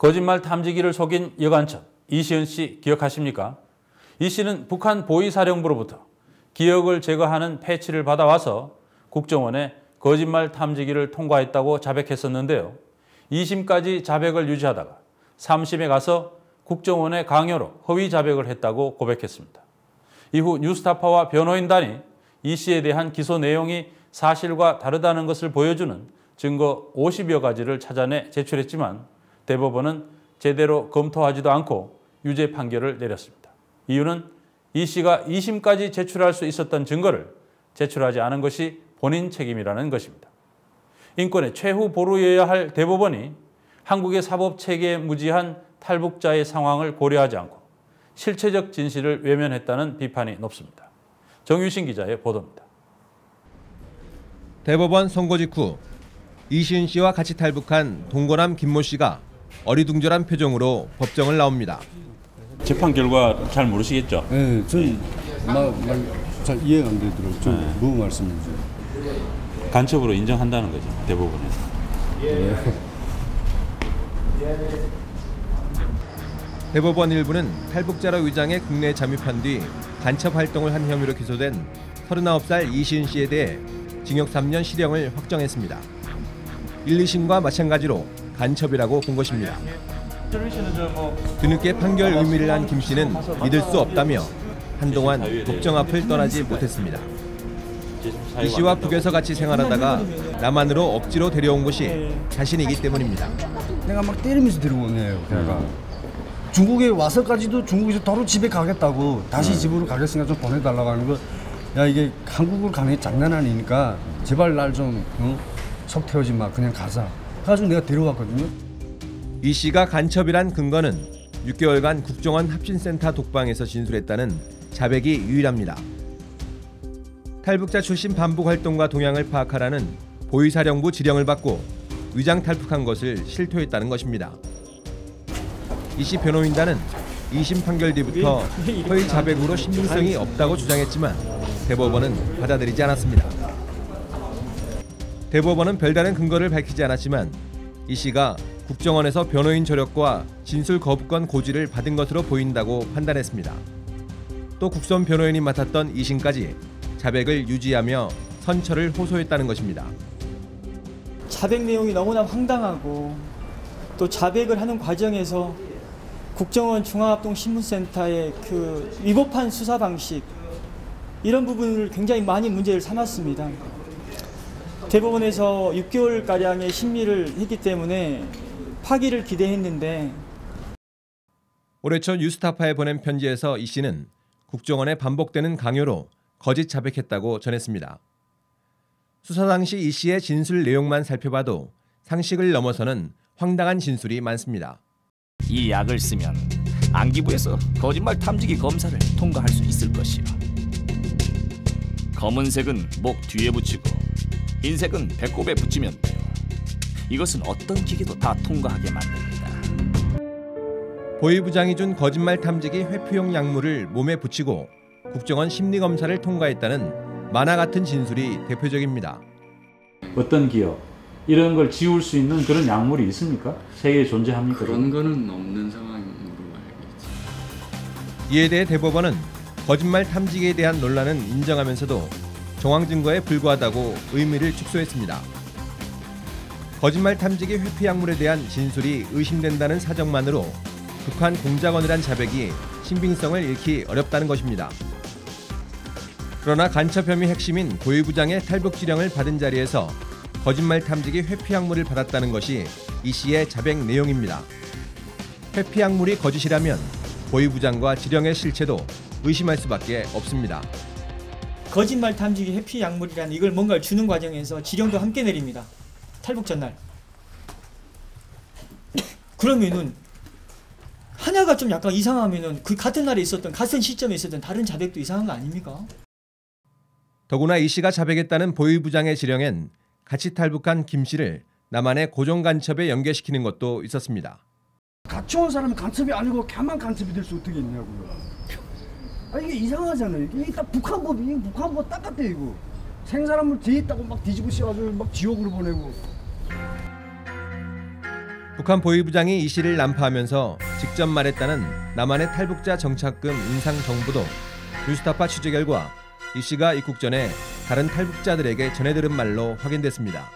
거짓말 탐지기를 속인 여간첩 이시은 씨 기억하십니까? 이 씨는 북한 보위사령부로부터 기억을 제거하는 패치를 받아와서 국정원에 거짓말 탐지기를 통과했다고 자백했었는데요. 2심까지 자백을 유지하다가 3심에 가서 국정원의 강요로 허위 자백을 했다고 고백했습니다. 이후 뉴스타파와 변호인단이 이 씨에 대한 기소 내용이 사실과 다르다는 것을 보여주는 증거 50여 가지를 찾아내 제출했지만 대법원은 제대로 검토하지도 않고 유죄 판결을 내렸습니다. 이유는 이 씨가 2심까지 제출할 수 있었던 증거를 제출하지 않은 것이 본인 책임이라는 것입니다. 인권의 최후 보루여야 할 대법원이 한국의 사법 체계에 무지한 탈북자의 상황을 고려하지 않고 실체적 진실을 외면했다는 비판이 높습니다. 정유신 기자의 보도입니다. 대법원 선고 직후 이시은 씨와 같이 탈북한 동거남 김모 씨가 어리둥절한 표정으로 법정을 나옵니다. 재판 결과 잘 모르시겠죠? 네, 저는 잘 이해가 안 되더라고요. 저 네. 뭐 말씀인지. 간첩으로 인정한다는 거죠, 대법원에서. 네. 대법원 일부는 탈북자로 위장해 국내에 잠입한 뒤 간첩 활동을 한 혐의로 기소된 39살 이시은 씨에 대해 징역 3년 실형을 확정했습니다. 1, 2심과 마찬가지로 간첩이라고 본 것입니다. 뒤늦게 판결 의미를 한김 씨는 믿을 수 없다며 한동안 법정 앞을 떠나지 못했습니다. 이 씨와 북에서 같이 생활하다가 남한으로 억지로 데려온 것이 자신이기 때문입니다. 내가 막 때리면서 데려오네요. 내가 중국에 와서까지도 중국에서 바로 집에 가겠다고 다시 집으로 가겠으니까 좀 보내달라고 하는 거. 야 이게 한국을 가는 게 장난 아니니까 제발 날좀 어? 속 태우지 마 그냥 가자. 가지고 내가 데려왔거든요. 이 씨가 간첩이란 근거는 6개월간 국정원 합신센터 독방에서 진술했다는 자백이 유일합니다. 탈북자 출신 반북 활동과 동향을 파악하라는 보위사령부 지령을 받고 위장 탈북한 것을 실토했다는 것입니다. 이씨 변호인단은 2심 판결 뒤부터 허위 자백으로 신빙성이 없다고 주장했지만 대법원은 받아들이지 않았습니다. 대법원은 별다른 근거를 밝히지 않았지만 이 씨가 국정원에서 변호인 조력과 진술 거부권 고지를 받은 것으로 보인다고 판단했습니다. 또 국선 변호인이 맡았던 2심까지 자백을 유지하며 선처를 호소했다는 것입니다. 자백 내용이 너무나 황당하고 또 자백을 하는 과정에서 국정원 중앙합동 신문센터의 그 위법한 수사 방식 이런 부분을 굉장히 많이 문제를 삼았습니다. 대법원에서 6개월 가량의 심리를 했기 때문에 파기를 기대했는데 올해 초 뉴스타파에 보낸 편지에서 이 씨는 국정원의 반복되는 강요로 거짓 자백했다고 전했습니다. 수사 당시 이 씨의 진술 내용만 살펴봐도 상식을 넘어서는 황당한 진술이 많습니다. 이 약을 쓰면 안기부에서 거짓말 탐지기 검사를 통과할 수 있을 것이요. 검은색은 목 뒤에 붙이고 흰색은 배꼽에 붙이면 돼요. 이것은 어떤 기계도 다 통과하게 만듭니다. 보위부장이 준 거짓말 탐지기 회피용 약물을 몸에 붙이고 국정원 심리검사를 통과했다는 만화 같은 진술이 대표적입니다. 어떤 기업, 이런 걸 지울 수 있는 그런 약물이 있습니까? 세계에 존재합니까? 그런 거는 없는 상황으로 알고 있죠. 이에 대해 대법원은 거짓말 탐지기에 대한 논란은 인정하면서도 정황 증거에 불과하다고 의미를 축소했습니다. 거짓말 탐지기 회피 약물에 대한 진술이 의심된다는 사정만으로 북한 공작원이란 자백이 신빙성을 잃기 어렵다는 것입니다. 그러나 간첩 혐의 핵심인 고위부장의 탈북 지령을 받은 자리에서 거짓말 탐지기 회피 약물을 받았다는 것이 이 씨의 자백 내용입니다. 회피 약물이 거짓이라면 고위부장과 지령의 실체도 의심할 수밖에 없습니다. 거짓말 탐지기 회피 약물이란 이걸 뭔가를 주는 과정에서 지령도 함께 내립니다. 탈북 전날. 그러면은 하나가 좀 약간 이상하면은 그 같은 날에 있었던 같은 시점에 있었던 다른 자백도 이상한 거 아닙니까? 더구나 이 씨가 자백했다는 보위부장의 지령엔 같이 탈북한 김 씨를 남한의 고정 간첩에 연계시키는 것도 있었습니다. 같이 온 사람은 간첩이 아니고 걔만 간첩이 될 수 어떻게 있냐고요. 아 이게 이상하잖아요. 이게 딱 북한법이 북한법 똑같아 이거. 생사람을 뒤에 있다고 막 뒤집어 씌워가지고 막 지옥으로 보내고. 북한 보위부장이 이 씨를 난파하면서 직접 말했다는 남한의 탈북자 정착금 인상 정부도 뉴스타파 취재 결과 이 씨가 입국 전에 다른 탈북자들에게 전해들은 말로 확인됐습니다.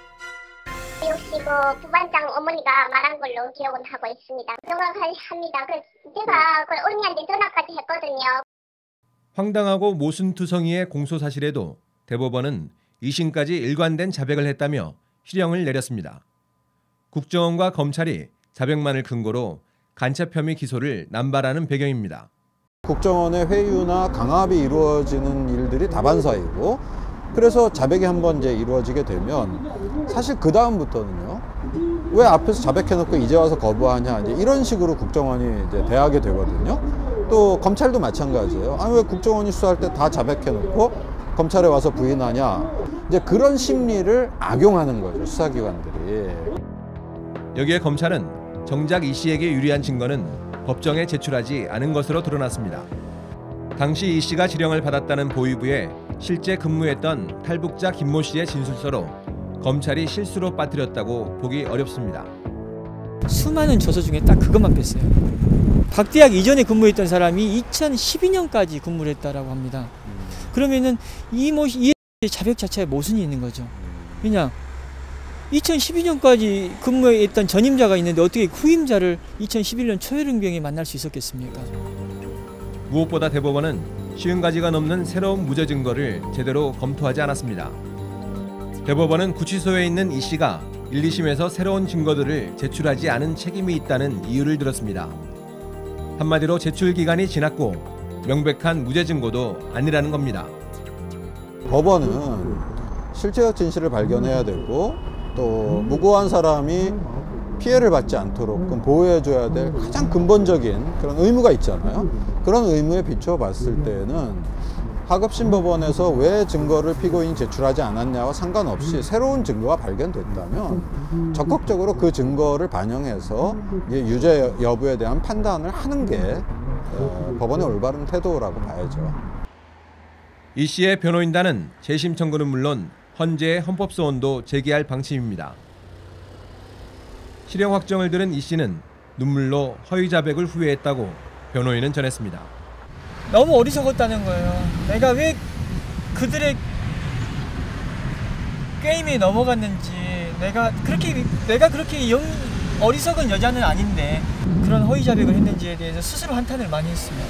역시 그 부반장 어머니가 말한 걸로 기억은 하고 있습니다. 정확합니다. 그 제가 그 어머니한테 전화까지 했거든요. 황당하고 모순투성이의 공소 사실에도 대법원은 2심까지 일관된 자백을 했다며 실형을 내렸습니다. 국정원과 검찰이 자백만을 근거로 간첩 혐의 기소를 남발하는 배경입니다. 국정원의 회유나 강압이 이루어지는 일들이 다반사이고 그래서 자백이 한번 이제 이루어지게 되면 사실 그 다음부터는요 왜 앞에서 자백해놓고 이제 와서 거부하냐 이제 이런 식으로 국정원이 이제 대하게 되거든요 또 검찰도 마찬가지예요 아니 왜 국정원이 수사할 때 다 자백해놓고 검찰에 와서 부인하냐 이제 그런 심리를 악용하는 거죠 수사기관들이 여기에 검찰은 정작 이 씨에게 유리한 증거는 법정에 제출하지 않은 것으로 드러났습니다. 당시 이 씨가 지령을 받았다는 보위부에 실제 근무했던 탈북자 김모 씨의 진술서로 검찰이 실수로 빠뜨렸다고 보기 어렵습니다. 수많은 조서 중에 딱 그것만 뺐어요. 박대학 이전에 근무했던 사람이 2012년까지 근무를 했다라고 합니다. 그러면은 이모 이 자백 자체에 모순이 있는 거죠. 그냥 2012년까지 근무했던 전임자가 있는데 어떻게 후임자를 2011년 초여름경에 만날 수 있었겠습니까? 무엇보다 대법원은 쉬운 가지가 넘는 새로운 무죄 증거를 제대로 검토하지 않았습니다. 대법원은 구치소에 있는 이 씨가 1, 2심에서 새로운 증거들을 제출하지 않은 책임이 있다는 이유를 들었습니다. 한마디로 제출 기간이 지났고 명백한 무죄 증거도 아니라는 겁니다. 법원은 실체적 진실을 발견해야 되고 또 무고한 사람이 피해를 받지 않도록 보호해줘야 될 가장 근본적인 그런 의무가 있잖아요. 그런 의무에 비춰 봤을 때는 하급심 법원에서 왜 증거를 피고인이 제출하지 않았냐와 상관없이 새로운 증거가 발견됐다면 적극적으로 그 증거를 반영해서 유죄 여부에 대한 판단을 하는 게 어, 법원의 올바른 태도라고 봐야죠. 이 씨의 변호인단은 재심 청구는 물론 헌재의 헌법소원도 제기할 방침입니다. 실형 확정을 들은 이 씨는 눈물로 허위 자백을 후회했다고 변호인은 전했습니다. 너무 어리석었다는 거예요. 내가 왜 그들의 게임에 넘어갔는지 내가 그렇게 내가 그렇게 영, 어리석은 여자는 아닌데 그런 허위 자백을 했는지에 대해서 스스로 한탄을 많이 했습니다.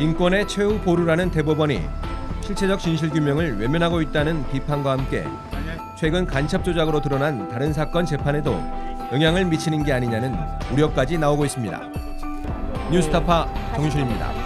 인권의 최후 보루라는 대법원이 실체적 진실 규명을 외면하고 있다는 비판과 함께 최근 간첩 조작으로 드러난 다른 사건 재판에도 영향을 미치는 게 아니냐는 우려까지 나오고 있습니다. 뉴스타파 정윤준입니다.